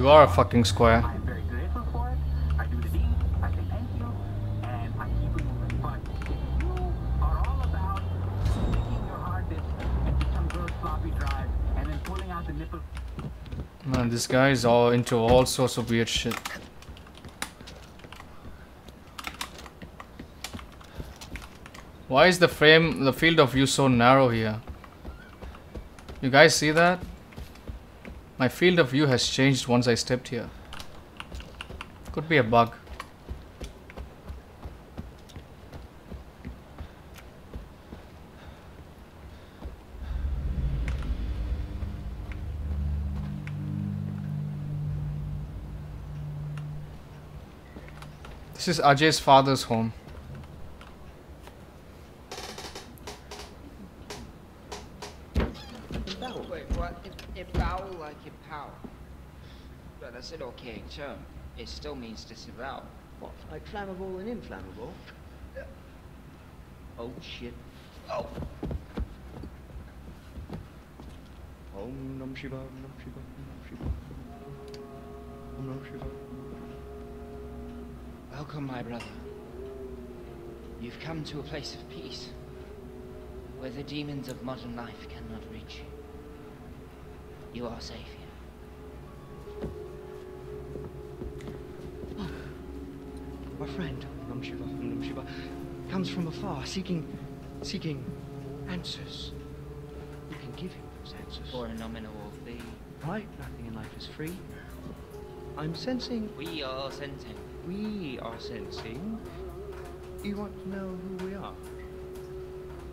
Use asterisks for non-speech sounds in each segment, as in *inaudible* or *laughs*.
You are a fucking square. I'm very grateful for it. I do the deed, I say thank you, and I keep it moving. But if you are all about sticking your hard disk into some girl's floppy drive and then pulling out the nipple Man, this guy is all into all sorts of weird shit. Why is the frame, the field of view so narrow here? You guys see that? My field of view has changed once I stepped here. Could be a bug. This is Ajay's father's home. Wait, what? If, if bow like in power. But that's an archaic term. It still means disavow. What, like flammable and inflammable? Oh shit. Oh. Om Nam Shiva, Nam Shiva, Nam Shiva. Om Nam Shiva. Welcome, my brother. You've come to a place of peace, where the demons of modern life cannot reach you. You are safe here. My friend, Om Nam Shiva, Om Shiva, comes from afar, seeking, seeking answers. You can give him those answers. For a nominal fee, Right? Nothing in life is free. I'm sensing, we are sensing. we are sensing. You want to know who we are?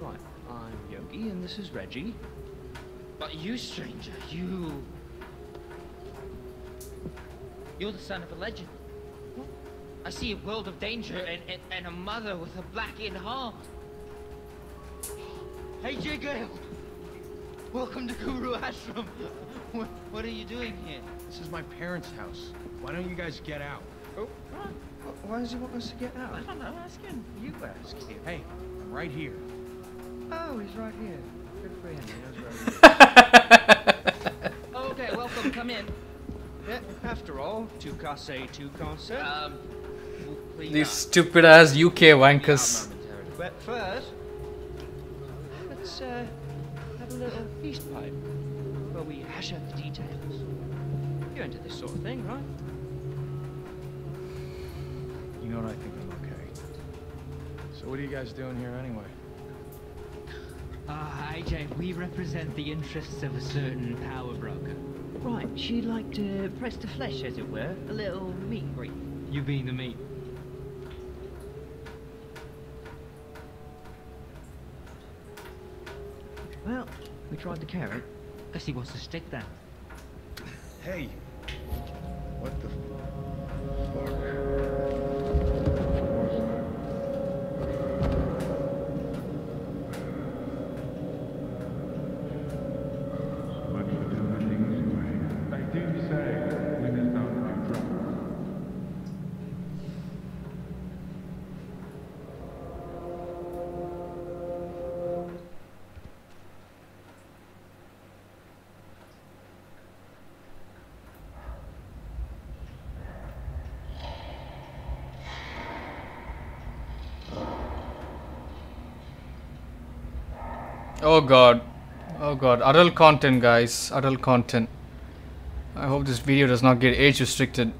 Right, I'm Yogi and this is Reggie. But you, stranger, you. You're the son of a legend. I see a world of danger and, and, and a mother with a blackened heart. Hey, J. Gale! Welcome to Guru Ashram. What, what are you doing here? This is my parents' house. Why don't you guys get out? Oh, wh- why does he want us to get out? I don't know, ask him. You ask him. Hey, I'm right here. Oh, he's right here. Good for him. He knows *laughs* where he is. Okay, welcome, come in. Yeah, after all, two car say, two car. Um. These stupid ass UK wankers. But first, let's uh, have a little feast pipe where we hash out the details. You're into this sort of thing, right? You know what? I think I'm okay. So what are you guys doing here anyway? Ah, AJ, we represent the interests of a certain power broker. Right, she'd like to press the flesh, as it were, a little meet and greet. You being the meat. Well, we tried the carrot. Guess he wants to stick that. Hey! What the Oh god. Oh god. Adult content, guys. Adult content. I hope this video does not get age restricted.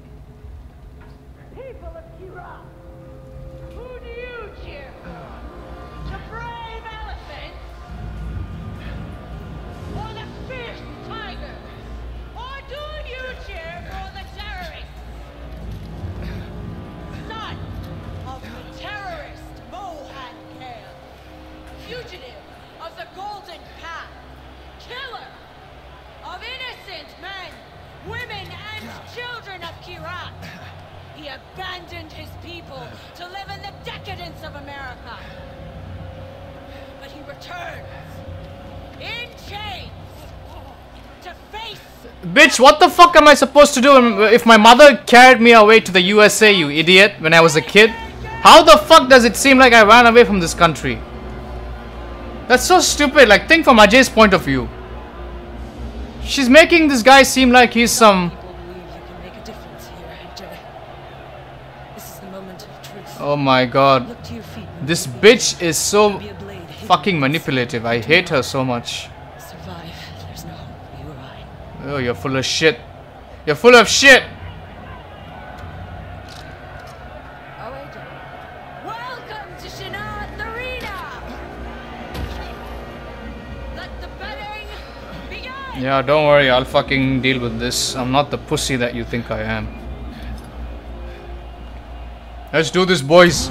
Abandoned his people to live in the decadence of America. But he returns in chains to face Bitch, what the fuck am I supposed to do if my mother carried me away to the USA, you idiot, when I was a kid? How the fuck does it seem like I ran away from this country? That's so stupid. Like, think from Ajay's point of view. She's making this guy seem like he's some Oh my god. Look to your feet. This bitch is so Be a blade hidden fucking manipulative. I hate her so much. Survive. There's no hope. You or I. Oh, you're full of shit. You're full of shit. Oh, AJ. Welcome to Shanath the betting! Yeah, don't worry. I'll fucking deal with this. I'm not the pussy that you think I am. Let's do this, boys.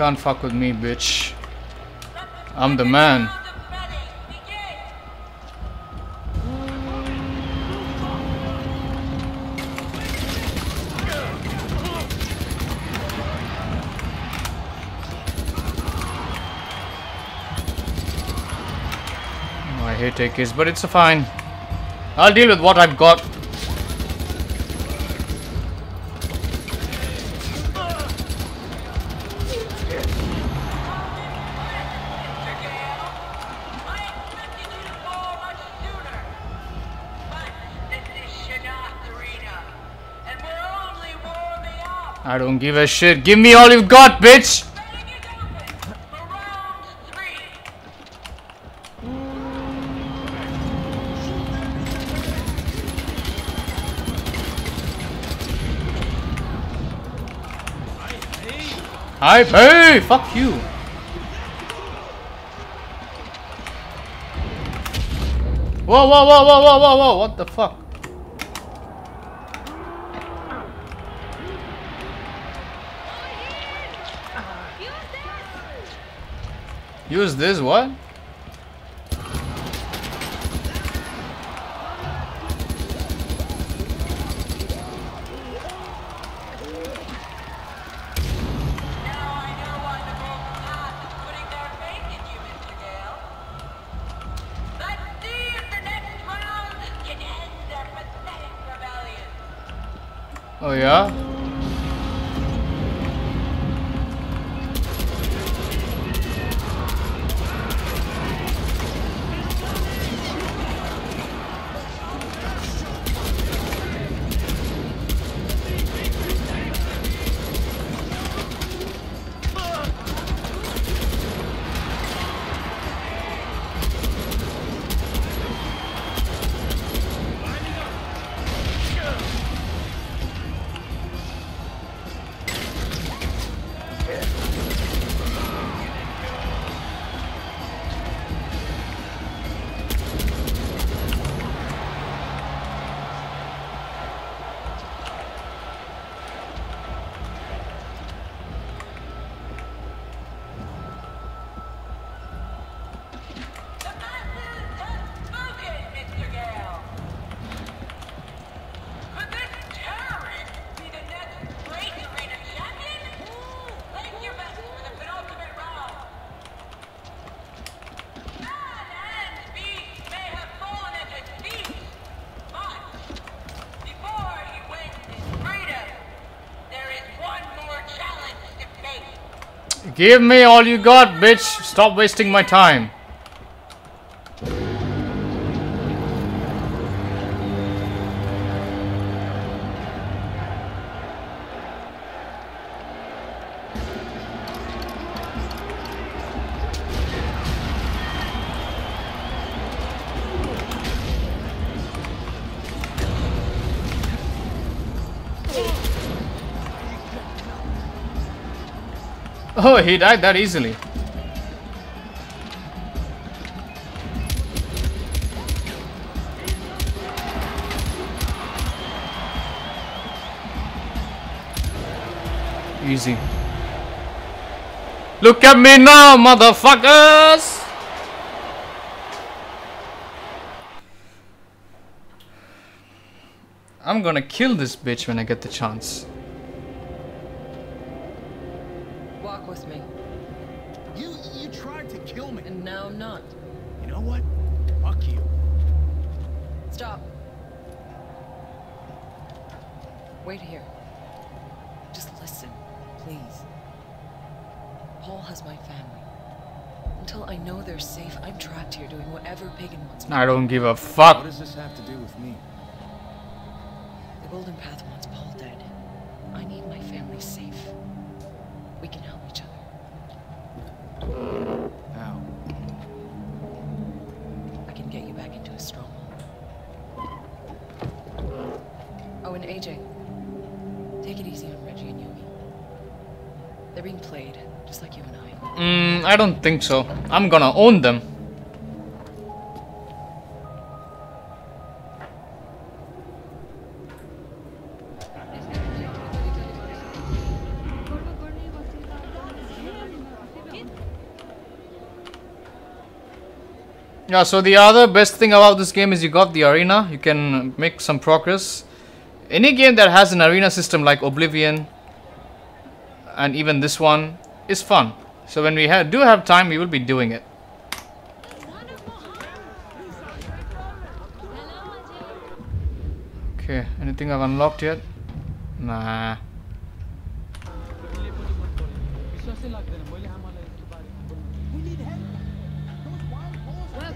Can't fuck with me, bitch. I'm the man. I hate AKs, but it's a fine. I'll deal with what I've got. Give a shit. Give me all you've got, bitch! I pay! Fuck you! Whoa, whoa, whoa, whoa, whoa, whoa, whoa, what the fuck? Use this, what? Give me all you got, bitch! Stop wasting my time. Oh, he died that easily. Easy. Look at me now, motherfuckers! I'm gonna kill this bitch when I get the chance. I don't give a fuck. What does this have to do with me? The Golden Path wants Paul dead. I need my family safe. We can help each other. How? I can get you back into a stronghold. Oh, and AJ. Take it easy on Reggie and Yogi. They're being played, just like you and I. Mm, I don't think so. I'm gonna own them. Yeah, so the other best thing about this game is you got the arena, you can make some progress. Any game that has an arena system like Oblivion and even this one is fun. So when we ha do have time, we will be doing it. Okay, anything I've unlocked yet? Nah.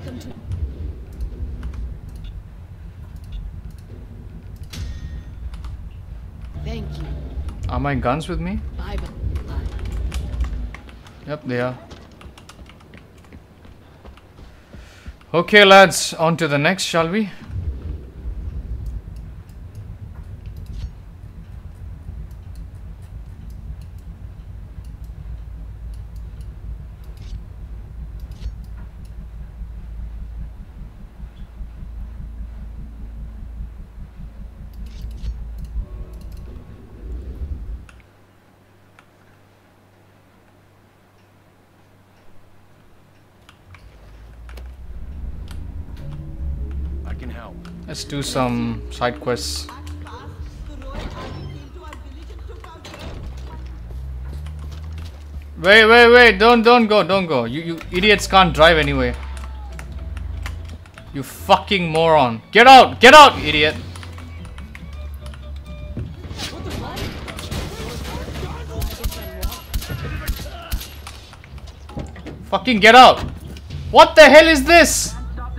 Welcome to Thank you. Are my guns with me? Bye bye. Yep, they are. Okay, lads, on to the next, shall we? I can help. Let's do some side quests. Wait, wait, wait! Don't, don't go, don't go. You, you idiots can't drive anyway. You fucking moron! Get out! Get out, idiot! Fucking get out! What the hell is this?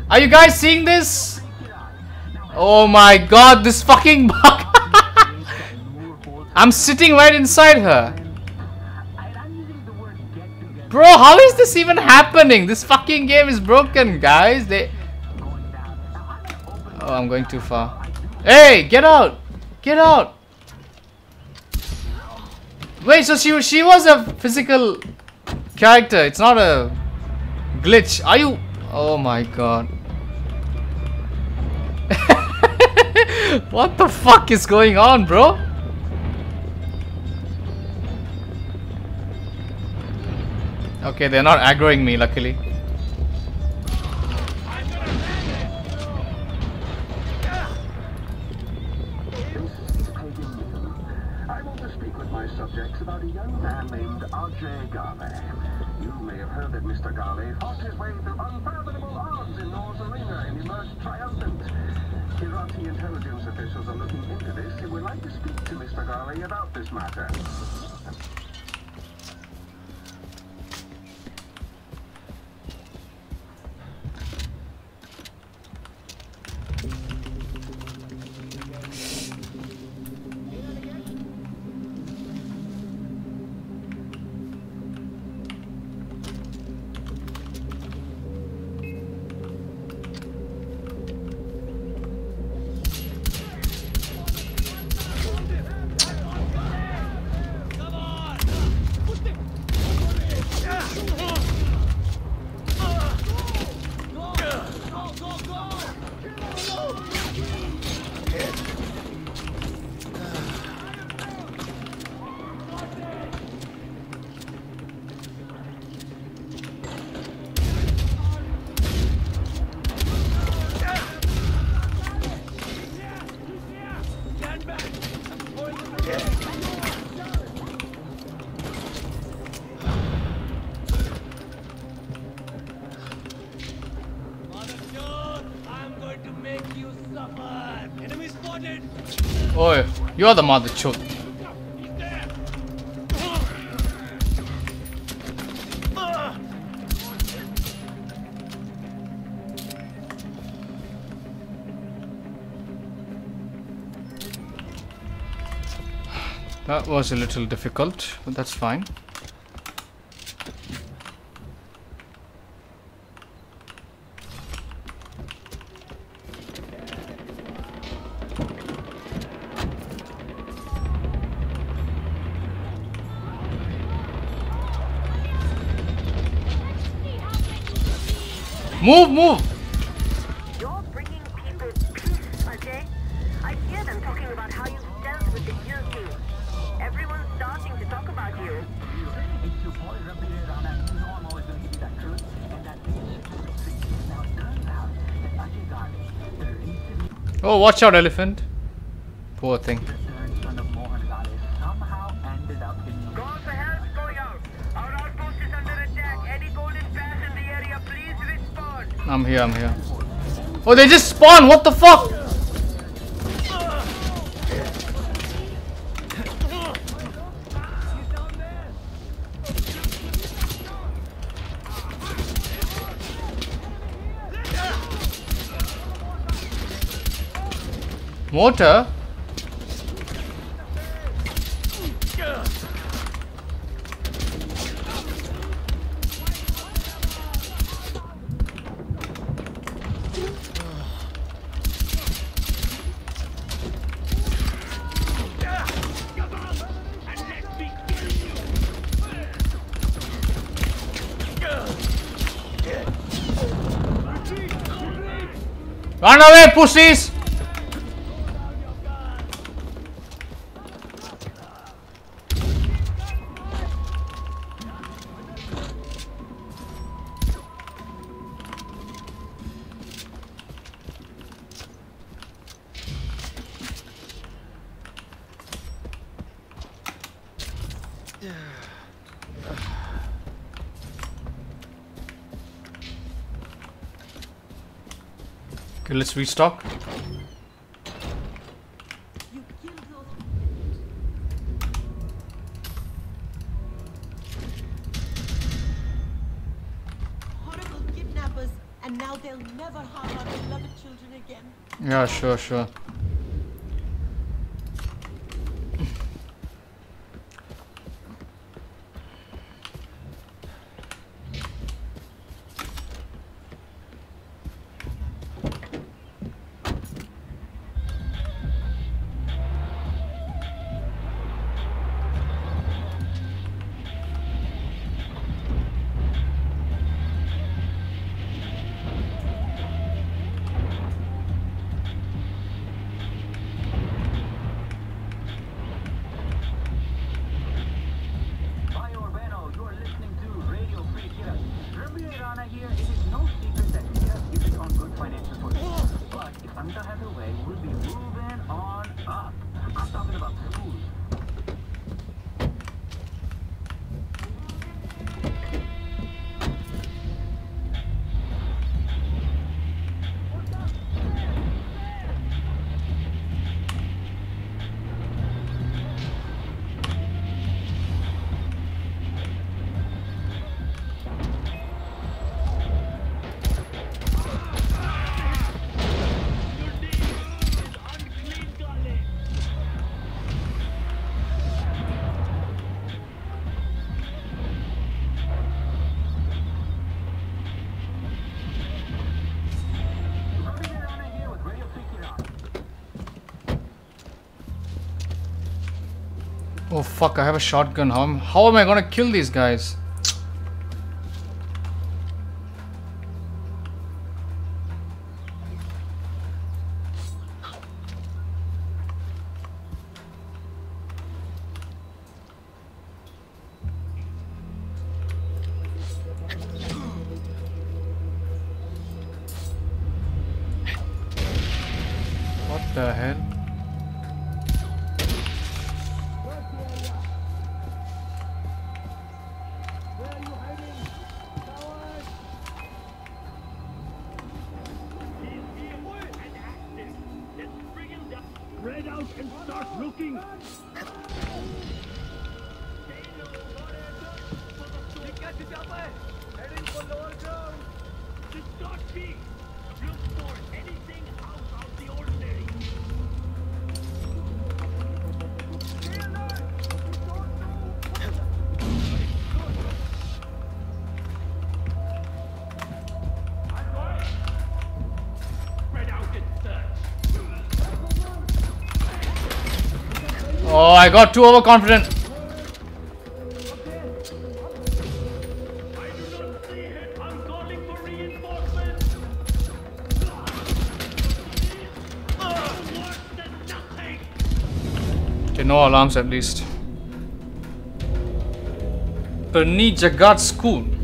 Are you guys seeing this? Oh my god, this fucking *laughs* bug! I'm sitting right inside her. Bro, how is this even happening? This fucking game is broken, guys. They. Oh, I'm going too far. Hey, get out! Get out! Wait, so she she was a physical character. It's not a glitch. Are you? Oh my god. What the fuck is going on, bro? Okay, they're not aggroing me, luckily. This matter. You are the mother chode. That was a little difficult, but that's fine. Move, move! You're bringing people peace, okay? I hear them talking about how you dealt with the guilty. Everyone's starting to talk about you. It's your boy Rabi Rana. You know I'm always going to give you that truth. And that is. Now it turns out that Ajay Ghale, the Oh, watch out, elephant. Poor thing. Here, I'm here. Oh, they just spawned! What the fuck? ¡Van a ver, pusis! Okay, let's restock. horrible kidnappers, and now they'll never harm our beloved children again. Yeah, sure, sure. Fuck, I have a shotgun. How am, how am I gonna kill these guys? And start looking. I got too overconfident. Okay, no alarms at least. Perni Jagat School.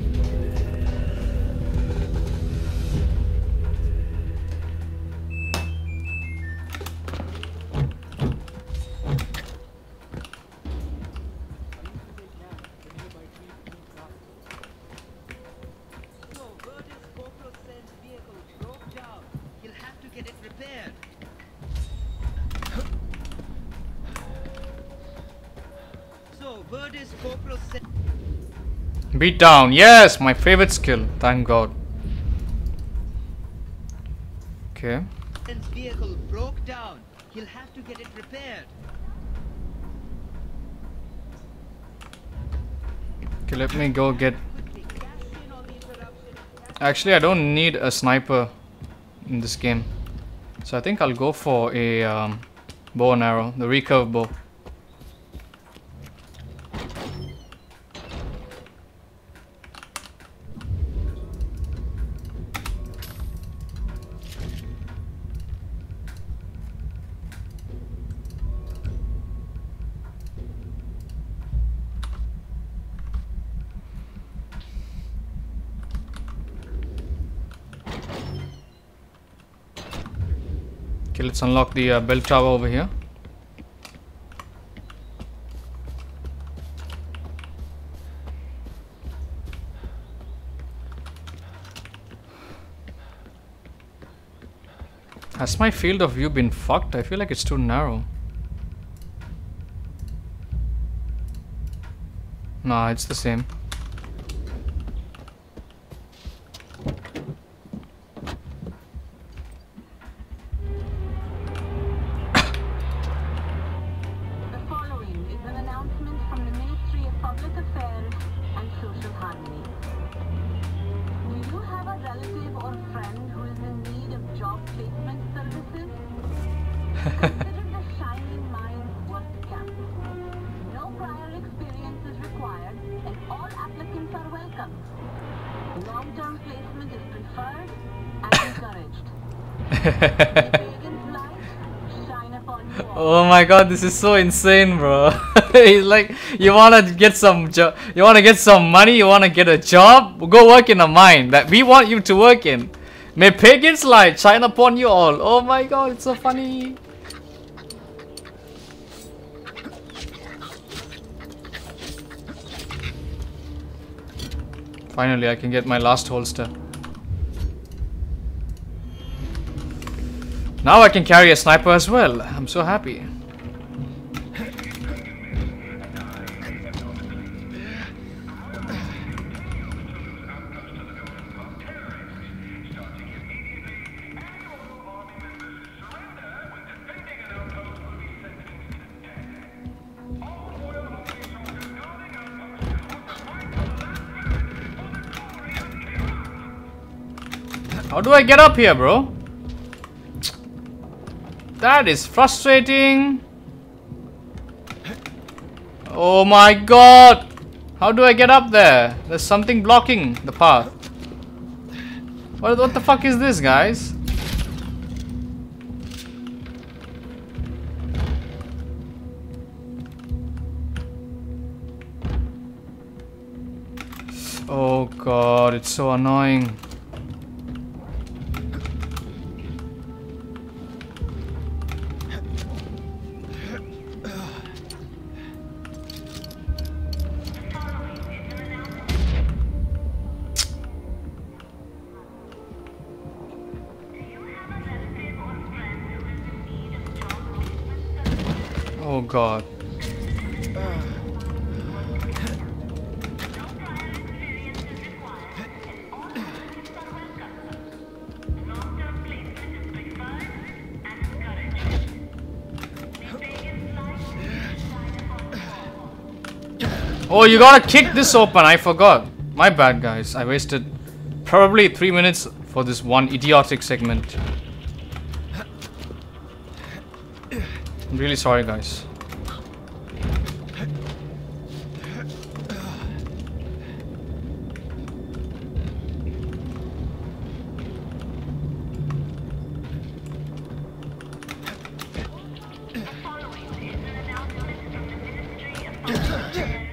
Beat down. Yes, my favorite skill. Thank God. Okay. His vehicle broke down. He'll have to get it repaired. Okay, let me go get. Actually, I don't need a sniper in this game. So I think I'll go for a um, bow and arrow, the recurve bow. Okay, let's unlock the uh, bell tower over here. Has my field of view been fucked? I feel like it's too narrow. Nah, it's the same. God, this is so insane, bro. *laughs* He's like, you wanna get some job, you wanna get some money, you wanna get a job, go work in a mine that we want you to work in. May Pagan's light shine upon you all. Oh my god, it's so funny. Finally, I can get my last holster. Now I can carry a sniper as well. I'm so happy. How do I get up here, bro? That is frustrating. Oh my god. How do I get up there? There's something blocking the path. What, what the fuck is this, guys? Oh god, it's so annoying. God. Oh, you gotta kick this open. I forgot. My bad, guys. I wasted probably three minutes for this one idiotic segment. I'm really sorry, guys. 是是。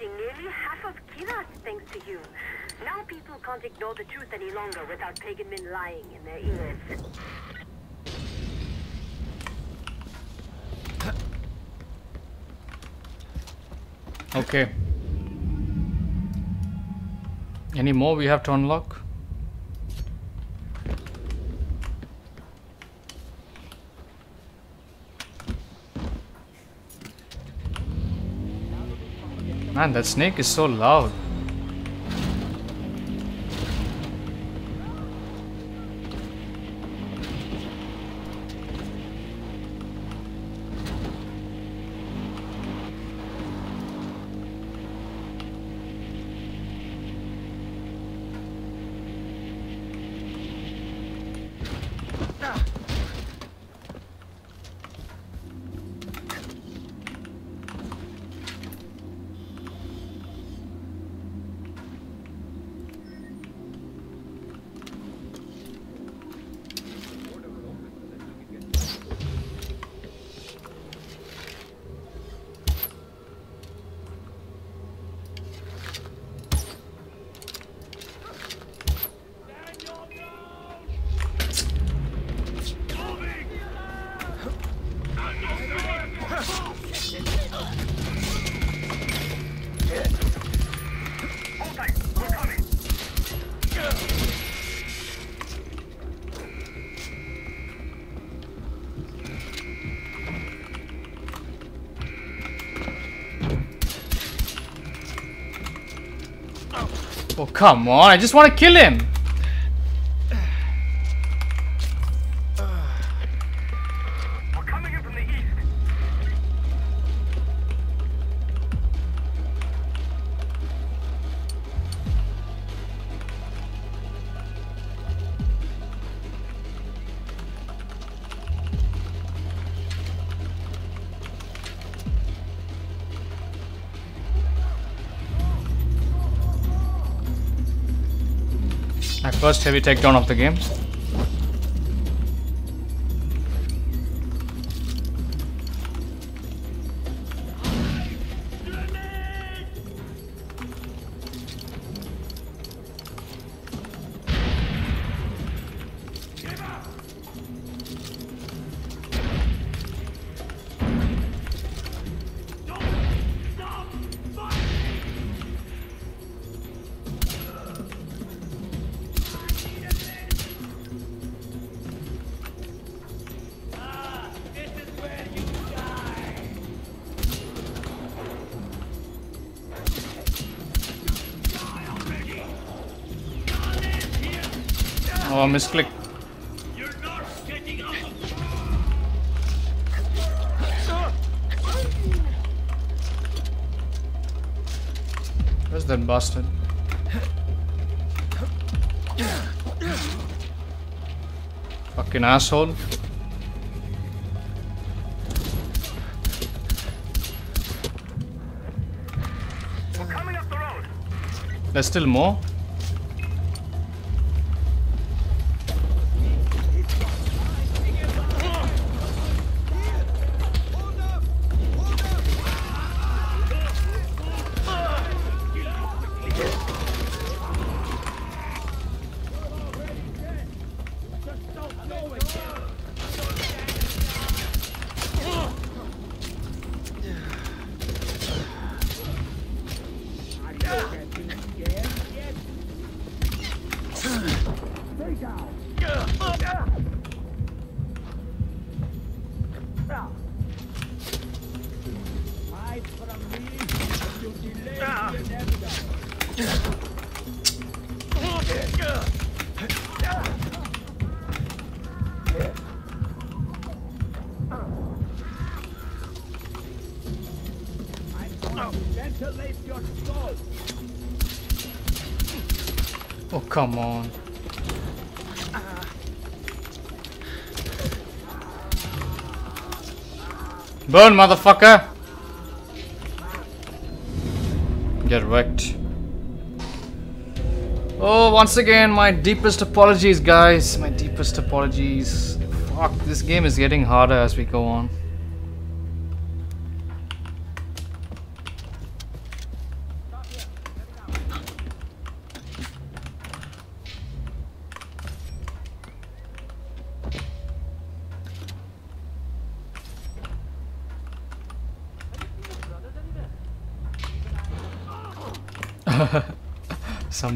Nearly half of Kyrat thanks to you. Now people can't ignore the truth any longer without Pagan Min lying in their ears. Okay. Any more we have to unlock? Man, that snake is so loud. Come on. I just want to kill him. Heavy takedown of the game. Oh, misclick. Where's? Fucking asshole. There's still more? Come on. Burn, motherfucker! Get wrecked. Oh, once again, my deepest apologies, guys. My deepest apologies. Fuck, this game is getting harder as we go on.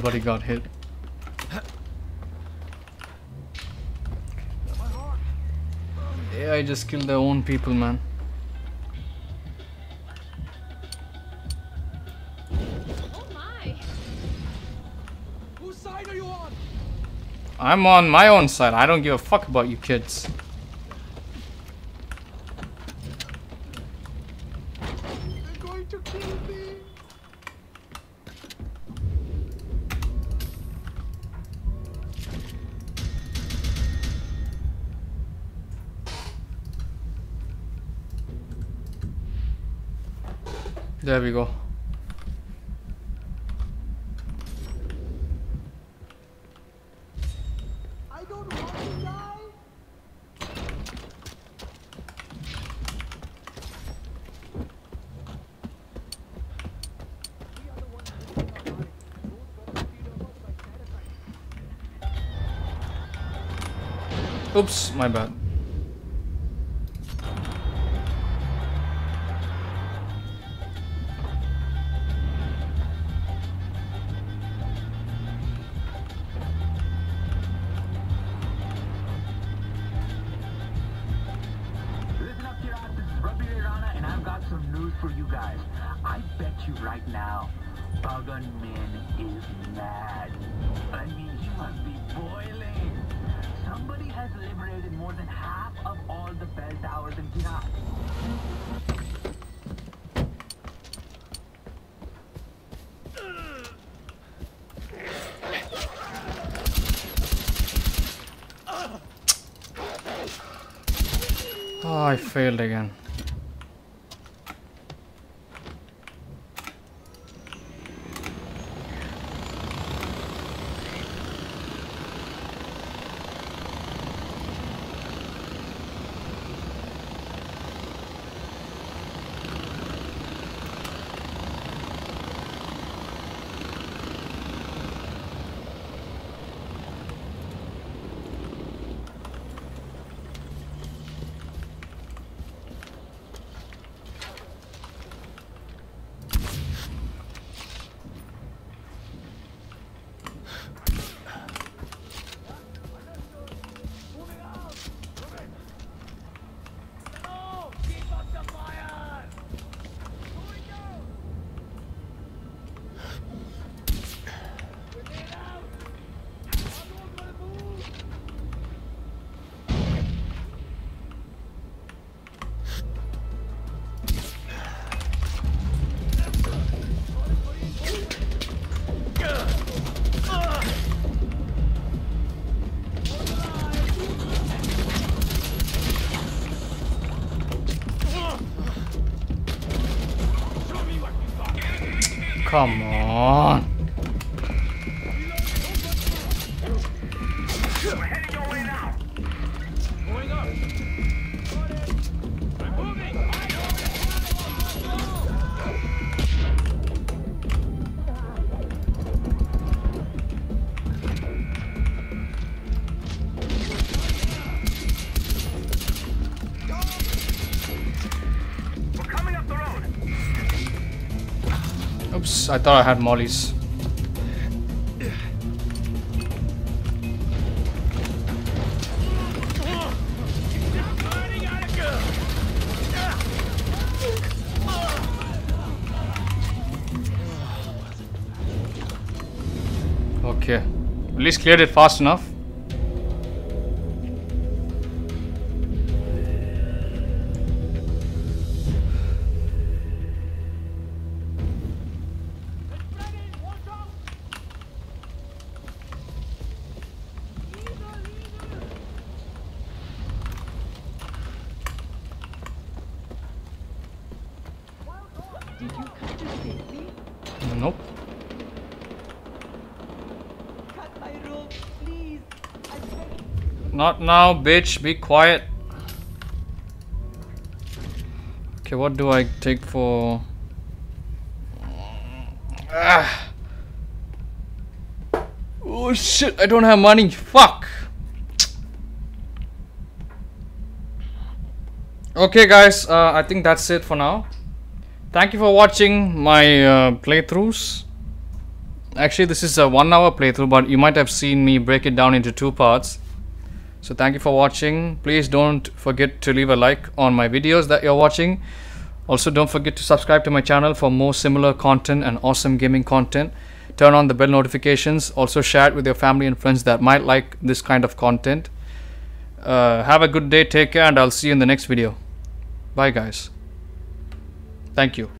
Somebody got hit. Yeah, I just killed their own people, man. Whose side are you on? I'm on my own side. I don't give a fuck about you kids. There we go. I don't want to die. Oops, my bad. Oh, I failed again. Come on. I thought I had mollies. Okay. At least cleared it fast enough. Not now, bitch. Be quiet. Okay, what do I take for... Ah. Oh shit, I don't have money. Fuck. Okay guys, uh, I think that's it for now. Thank you for watching my uh, playthroughs. Actually, this is a one hour playthrough, but you might have seen me break it down into two parts. So thank you for watching. Please don't forget to leave a like on my videos that you're watching. Also, don't forget to subscribe to my channel for more similar content and awesome gaming content. Turn on the bell notifications. Also, share it with your family and friends that might like this kind of content. Uh, have a good day, take care, and I'll see you in the next video. Bye, guys. Thank you.